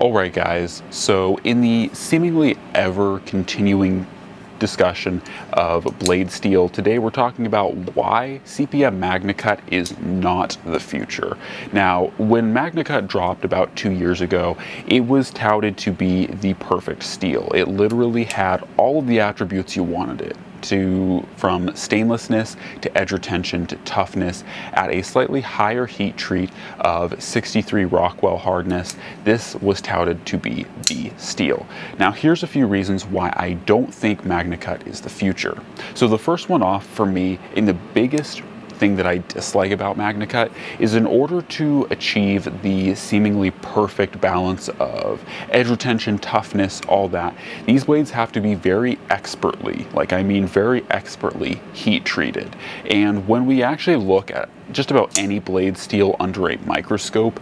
Alright guys, so in the seemingly ever continuing discussion of blade steel, today we're talking about why CPM MagnaCut is not the future. Now, when MagnaCut dropped about two years ago, it was touted to be the perfect steel. It literally had all of the attributes you wanted it to from stainlessness to edge retention to toughness at a slightly higher heat treat of 63 Rockwell hardness. This was touted to be the steel. Now here's a few reasons why I don't think MagnaCut is the future. So the first one off for me in the biggest thing that I dislike about MagnaCut is in order to achieve the seemingly perfect balance of edge retention, toughness, all that, these blades have to be very expertly, like I mean very expertly heat treated. And when we actually look at just about any blade steel under a microscope,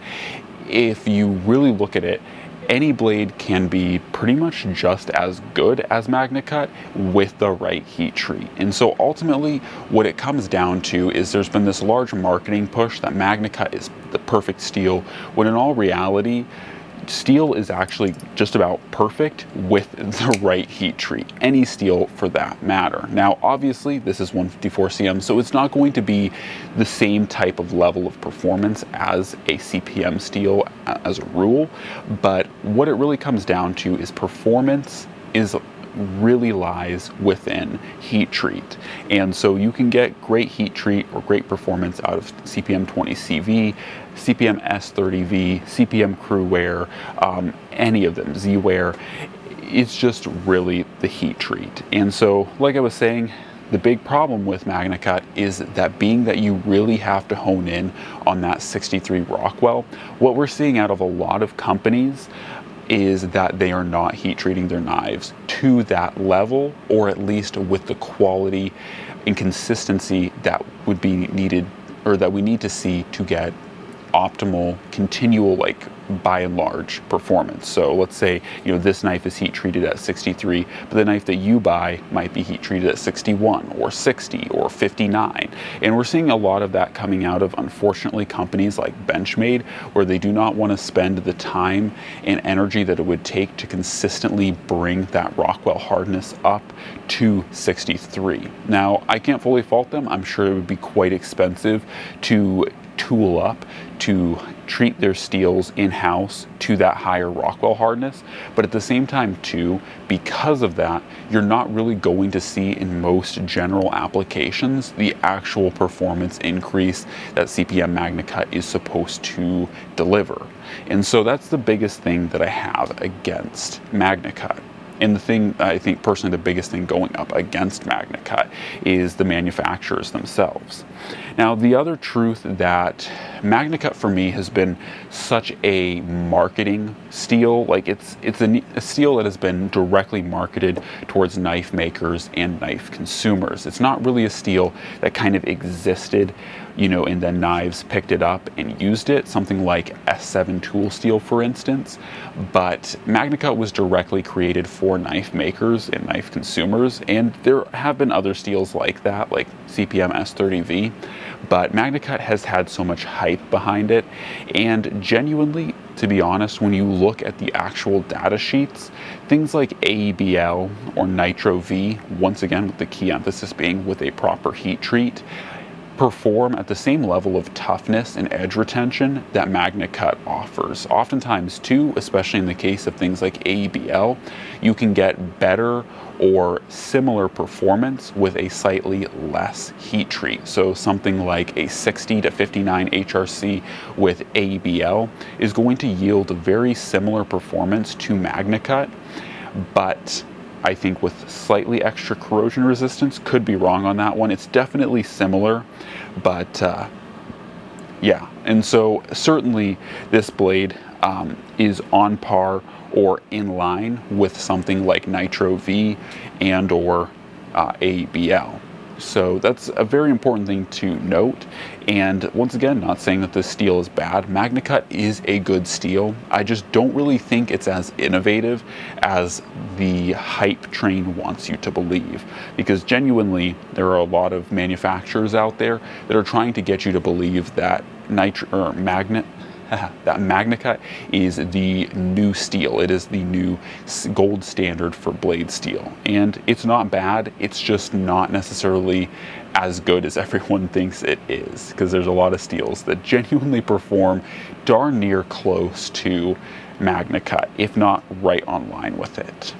if you really look at it, any blade can be pretty much just as good as MagnaCut with the right heat treat. And so ultimately what it comes down to is there's been this large marketing push that MagnaCut is the perfect steel when in all reality steel is actually just about perfect with the right heat treat. Any steel for that matter. Now, obviously, this is 154CM, so it's not going to be the same type of level of performance as a CPM steel as a rule, but what it really comes down to is performance is really lies within heat treat. And so you can get great heat treat or great performance out of CPM 20CV, CPM S30V, CPM CruWear, um, any of them, Z-Wear. It's just really the heat treat. And so, like I was saying, the big problem with MagnaCut is that being that you really have to hone in on that 63 Rockwell, what we're seeing out of a lot of companies is that they are not heat treating their knives to that level or at least with the quality and consistency that would be needed or that we need to see to get optimal continual like by and large performance. So let's say, you know, this knife is heat treated at 63, but the knife that you buy might be heat treated at 61 or 60 or 59. And we're seeing a lot of that coming out of, unfortunately, companies like Benchmade, where they do not want to spend the time and energy that it would take to consistently bring that Rockwell hardness up to 63. Now, I can't fully fault them. I'm sure it would be quite expensive to tool up to treat their steels in-house to that higher Rockwell hardness. But at the same time too, because of that, you're not really going to see in most general applications the actual performance increase that CPM MagnaCut is supposed to deliver. And so that's the biggest thing that I have against MagnaCut. And the thing, I think personally, the biggest thing going up against MagnaCut is the manufacturers themselves. Now, the other truth that MagnaCut for me has been such a marketing steel, like it's it's a, a, steel that has been directly marketed towards knife makers and knife consumers. It's not really a steel that kind of existed, you know, and then knives picked it up and used it, something like S7 tool steel, for instance. But MagnaCut was directly created for knife makers and knife consumers, and there have been other steels like that, like CPM S30V but MagnaCut has had so much hype behind it. And genuinely, to be honest, when you look at the actual data sheets, things like AEBL or Nitro V, once again with the key emphasis being with a proper heat treat, perform at the same level of toughness and edge retention that MagnaCut offers. Oftentimes too, especially in the case of things like AEBL, you can get better or similar performance with a slightly less heat treat. So something like a 60 to 59 HRC with AEBL is going to yield a very similar performance to MagnaCut, but I think with slightly extra corrosion resistance. Could be wrong on that one. It's definitely similar, but uh, yeah. And so certainly this blade um, is on par or in line with something like Nitro V and or uh, AEBL. So that's a very important thing to note. And once again, not saying that this steel is bad. MagnaCut is a good steel. I just don't really think it's as innovative as the hype train wants you to believe. Because genuinely, there are a lot of manufacturers out there that are trying to get you to believe that nitro or er, magnet that MagnaCut is the new steel. It is the new gold standard for blade steel. And it's not bad, it's just not necessarily as good as everyone thinks it is because there's a lot of steels that genuinely perform darn near close to MagnaCut, if not right on line with it.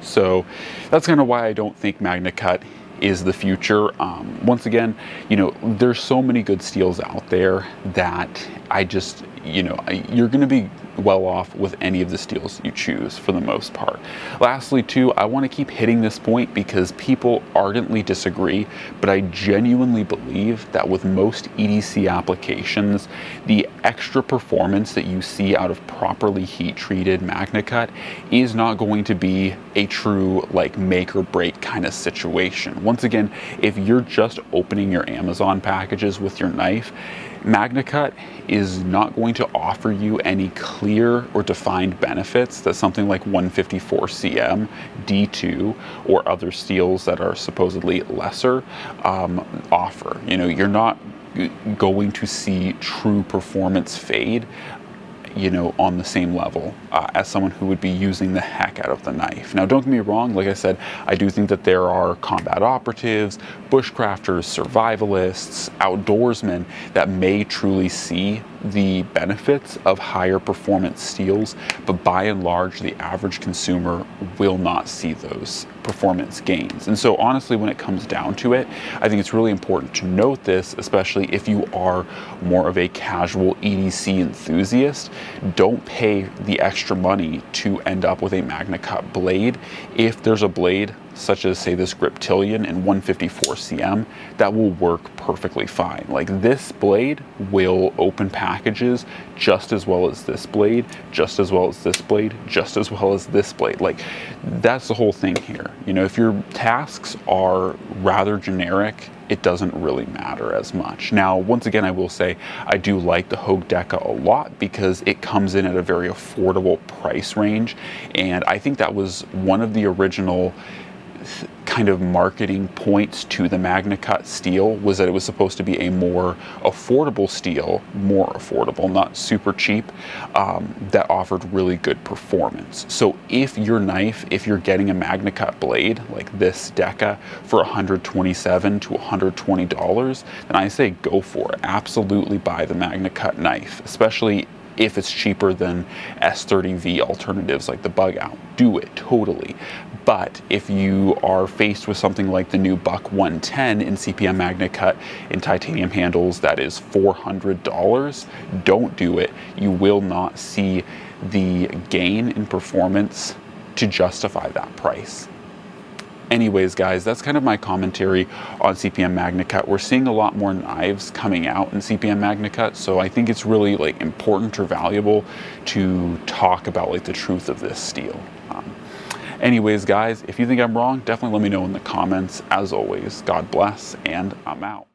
So that's kind of why I don't think MagnaCut is the future. Um, once again, you know, there's so many good steels out there that I just, you know, you're going to be well off with any of the steels you choose for the most part. Lastly, too, I want to keep hitting this point because people ardently disagree, but I genuinely believe that with most EDC applications, the extra performance that you see out of properly heat treated MagnaCut is not going to be a true like make or break kind of situation. Once again, if you're just opening your Amazon packages with your knife, MagnaCut is not going to offer you any clear or defined benefits that something like 154CM, D2, or other steels that are supposedly lesser um, offer. You know, you're not going to see true performance fade you know, on the same level uh, as someone who would be using the heck out of the knife. Now, don't get me wrong, like I said, I do think that there are combat operatives, bushcrafters, survivalists, outdoorsmen that may truly see the benefits of higher performance steels, but by and large, the average consumer will not see those performance gains. And so honestly, when it comes down to it, I think it's really important to note this, especially if you are more of a casual EDC enthusiast. Don't pay the extra money to end up with a MagnaCut blade if there's a blade such as say this Griptilian in 154CM, that will work perfectly fine. Like this blade will open packages just as well as this blade, just as well as this blade, just as well as this blade. Like that's the whole thing here. You know, if your tasks are rather generic, it doesn't really matter as much. Now, once again, I will say I do like the Hogue Deca a lot because it comes in at a very affordable price range. And I think that was one of the original kind of marketing points to the MagnaCut steel was that it was supposed to be a more affordable steel, more affordable, not super cheap, um, that offered really good performance. So if your knife, if you're getting a MagnaCut blade like this Deca for 127 to 120 dollars, then I say go for it. Absolutely buy the MagnaCut knife, especially if it's cheaper than S30V alternatives like the Bugout. Do it, totally. But if you are faced with something like the new Buck 110 in CPM MagnaCut in titanium handles that is $400, don't do it. You will not see the gain in performance to justify that price. Anyways, guys, that's kind of my commentary on CPM MagnaCut. We're seeing a lot more knives coming out in CPM MagnaCut, so I think it's really like important or valuable to talk about like the truth of this steel. Um, anyways, guys, if you think I'm wrong, definitely let me know in the comments. As always, God bless, and I'm out.